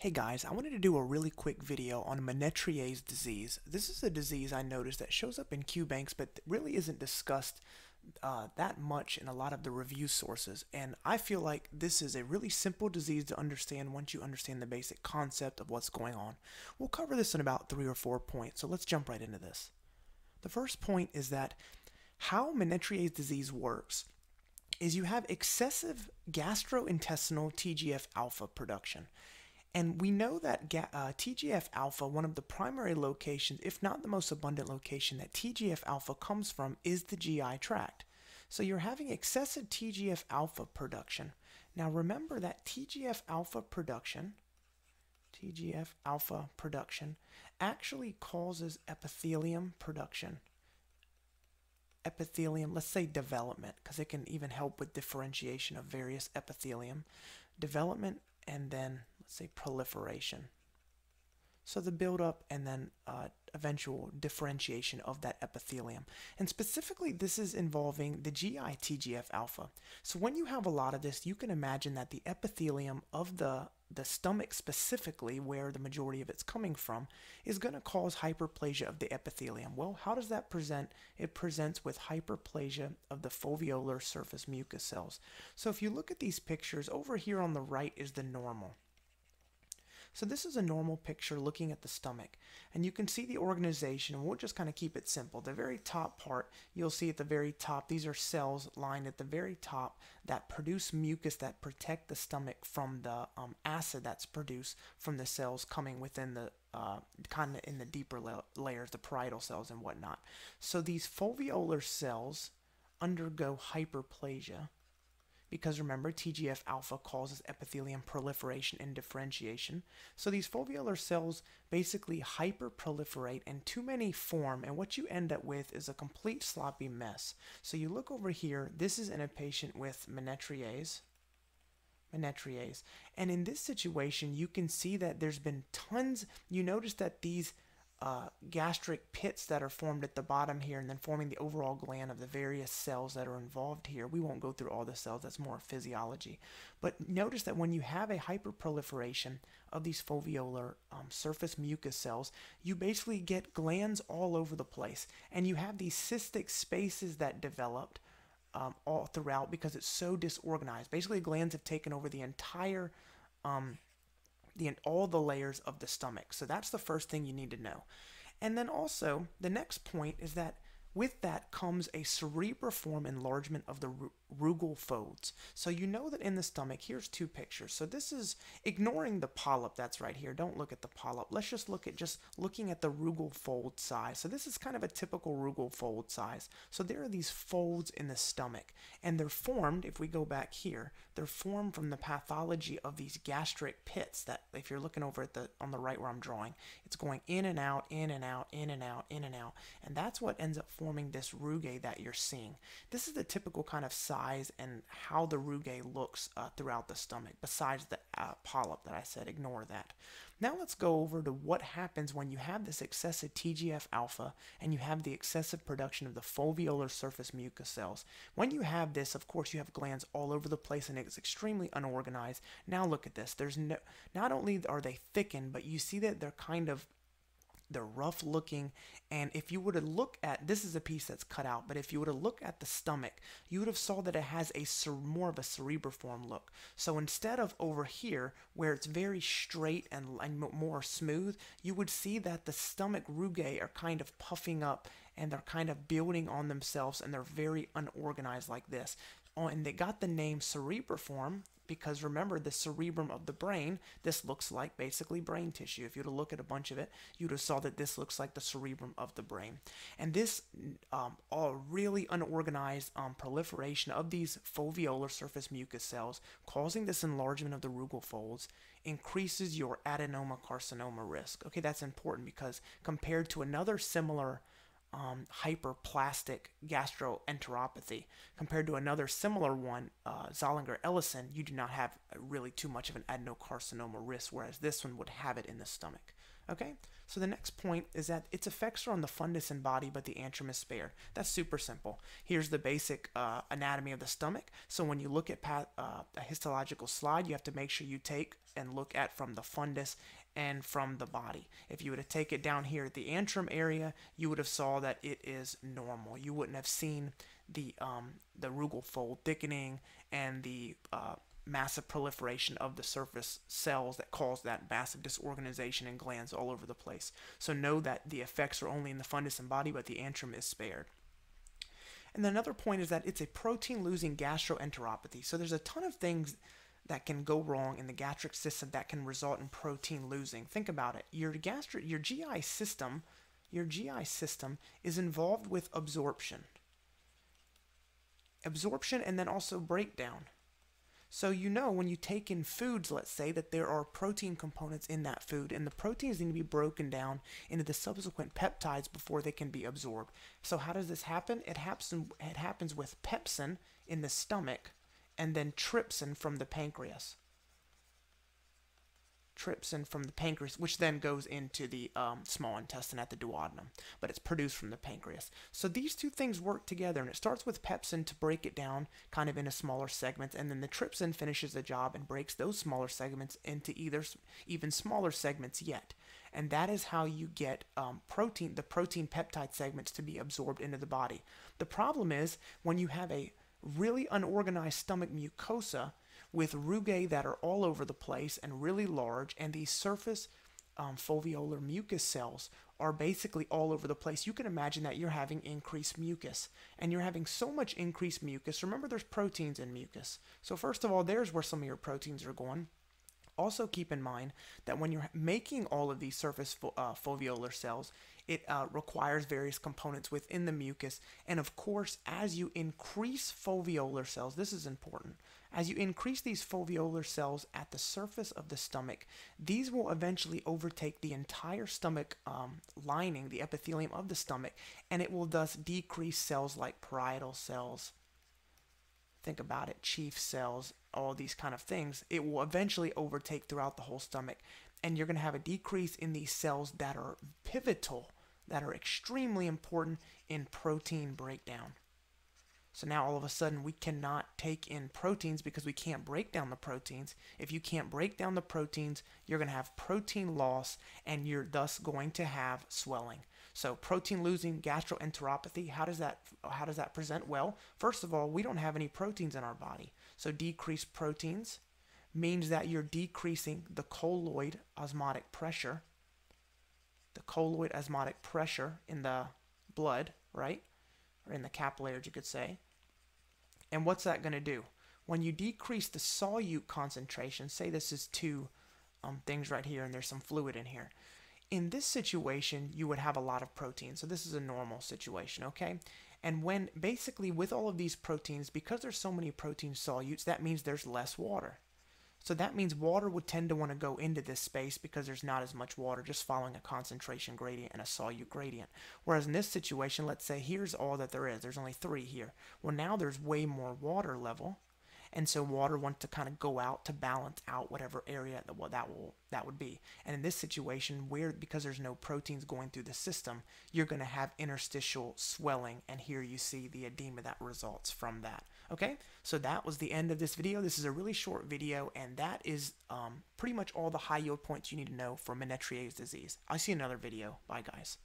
Hey guys, I wanted to do a really quick video on Menetrier's disease. This is a disease I noticed that shows up in QBanks but really isn't discussed uh, that much in a lot of the review sources. And I feel like this is a really simple disease to understand once you understand the basic concept of what's going on. We'll cover this in about three or four points, so let's jump right into this. The first point is that how Menetrier's disease works is you have excessive gastrointestinal TGF alpha production. And we know that uh, TGF alpha, one of the primary locations, if not the most abundant location that TGF alpha comes from, is the GI tract. So you're having excessive TGF alpha production. Now remember that TGF alpha production, TGF alpha production, actually causes epithelium production. Epithelium, let's say development, because it can even help with differentiation of various epithelium. Development and then say proliferation. So the buildup and then uh, eventual differentiation of that epithelium. And specifically, this is involving the GI TGF alpha. So when you have a lot of this, you can imagine that the epithelium of the the stomach specifically, where the majority of it's coming from, is going to cause hyperplasia of the epithelium. Well, how does that present? It presents with hyperplasia of the foveolar surface mucus cells. So if you look at these pictures, over here on the right is the normal. So this is a normal picture looking at the stomach. And you can see the organization, and we'll just kind of keep it simple. The very top part, you'll see at the very top, these are cells lined at the very top that produce mucus that protect the stomach from the um, acid that's produced from the cells coming within the uh, kind of in the deeper la layers, the parietal cells and whatnot. So these foveolar cells undergo hyperplasia because remember TGF alpha causes epithelium proliferation and differentiation. So these foveolar cells basically hyperproliferate and too many form and what you end up with is a complete sloppy mess. So you look over here, this is in a patient with Menetrier's Menetrier's. And in this situation, you can see that there's been tons, you notice that these uh, gastric pits that are formed at the bottom here and then forming the overall gland of the various cells that are involved here. We won't go through all the cells, that's more physiology. But notice that when you have a hyperproliferation of these foveolar um, surface mucus cells, you basically get glands all over the place. And you have these cystic spaces that developed um, all throughout because it's so disorganized. Basically, glands have taken over the entire um, the all the layers of the stomach. So that's the first thing you need to know. And then also, the next point is that with that comes a cerebriform enlargement of the rugal folds. So you know that in the stomach, here's two pictures. So this is ignoring the polyp that's right here. Don't look at the polyp. Let's just look at just looking at the rugal fold size. So this is kind of a typical rugal fold size. So there are these folds in the stomach and they're formed, if we go back here, they're formed from the pathology of these gastric pits that if you're looking over at the on the right where I'm drawing, it's going in and out, in and out, in and out, in and out. And that's what ends up forming this rugae that you're seeing. This is the typical kind of size and how the rugae looks uh, throughout the stomach, besides the uh, polyp that I said, ignore that. Now let's go over to what happens when you have this excessive TGF alpha and you have the excessive production of the foveolar surface mucus cells. When you have this, of course, you have glands all over the place and it's extremely unorganized. Now look at this. There's no, not only are they thickened, but you see that they're kind of they're rough looking. And if you were to look at, this is a piece that's cut out, but if you were to look at the stomach, you would have saw that it has a more of a cerebriform look. So instead of over here, where it's very straight and, and more smooth, you would see that the stomach rugae are kind of puffing up and they're kind of building on themselves and they're very unorganized like this. Oh, and they got the name cerebriform because remember the cerebrum of the brain this looks like basically brain tissue. If you were to look at a bunch of it you'd have saw that this looks like the cerebrum of the brain. And this um, all really unorganized um, proliferation of these foveolar surface mucus cells causing this enlargement of the rugal folds increases your adenocarcinoma risk. Okay that's important because compared to another similar um, hyperplastic gastroenteropathy. Compared to another similar one, uh, Zollinger-Ellison, you do not have really too much of an adenocarcinoma risk, whereas this one would have it in the stomach. Okay, so the next point is that its effects are on the fundus and body, but the antrum is spared. That's super simple. Here's the basic uh, anatomy of the stomach. So when you look at uh, a histological slide, you have to make sure you take and look at from the fundus and from the body. If you were to take it down here at the antrum area, you would have saw that it is normal. You wouldn't have seen the um, the rugal fold thickening and the uh, massive proliferation of the surface cells that cause that massive disorganization in glands all over the place. So know that the effects are only in the fundus and body, but the antrum is spared. And then another point is that it's a protein losing gastroenteropathy. So there's a ton of things that can go wrong in the gastric system that can result in protein losing. Think about it. Your gastric your GI system, your GI system is involved with absorption. Absorption and then also breakdown. So you know when you take in foods, let's say, that there are protein components in that food, and the proteins need to be broken down into the subsequent peptides before they can be absorbed. So how does this happen? It happens, it happens with pepsin in the stomach and then trypsin from the pancreas trypsin from the pancreas, which then goes into the um, small intestine at the duodenum, but it's produced from the pancreas. So these two things work together, and it starts with pepsin to break it down kind of into smaller segments, and then the trypsin finishes the job and breaks those smaller segments into either even smaller segments yet. And that is how you get um, protein, the protein peptide segments to be absorbed into the body. The problem is when you have a really unorganized stomach mucosa, with rugae that are all over the place and really large, and these surface um, foveolar mucus cells are basically all over the place. You can imagine that you're having increased mucus, and you're having so much increased mucus. Remember, there's proteins in mucus. So, first of all, there's where some of your proteins are going. Also, keep in mind that when you're making all of these surface fo- uh, foveolar cells, it uh, requires various components within the mucus. And of course, as you increase foveolar cells, this is important. As you increase these foveolar cells at the surface of the stomach, these will eventually overtake the entire stomach um, lining, the epithelium of the stomach, and it will thus decrease cells like parietal cells. Think about it, chief cells, all these kind of things. It will eventually overtake throughout the whole stomach, and you're going to have a decrease in these cells that are pivotal, that are extremely important in protein breakdown. So now all of a sudden we cannot take in proteins because we can't break down the proteins. If you can't break down the proteins, you're going to have protein loss and you're thus going to have swelling. So protein losing gastroenteropathy, how does that how does that present? Well, first of all, we don't have any proteins in our body. So decreased proteins means that you're decreasing the colloid osmotic pressure. The colloid osmotic pressure in the blood, right? Or in the capillaries, you could say. And what's that going to do? When you decrease the solute concentration, say this is two um, things right here and there's some fluid in here. In this situation, you would have a lot of protein. So this is a normal situation, okay? And when basically with all of these proteins, because there's so many protein solutes, that means there's less water. So that means water would tend to want to go into this space because there's not as much water just following a concentration gradient and a solute gradient. Whereas in this situation, let's say here's all that there is. There's only three here. Well, now there's way more water level and so water wants to kind of go out to balance out whatever area that well, that will that would be. And in this situation, where because there's no proteins going through the system, you're going to have interstitial swelling, and here you see the edema that results from that. Okay, so that was the end of this video. This is a really short video, and that is um, pretty much all the high yield points you need to know for Menetrier's disease. I'll see you in another video. Bye, guys.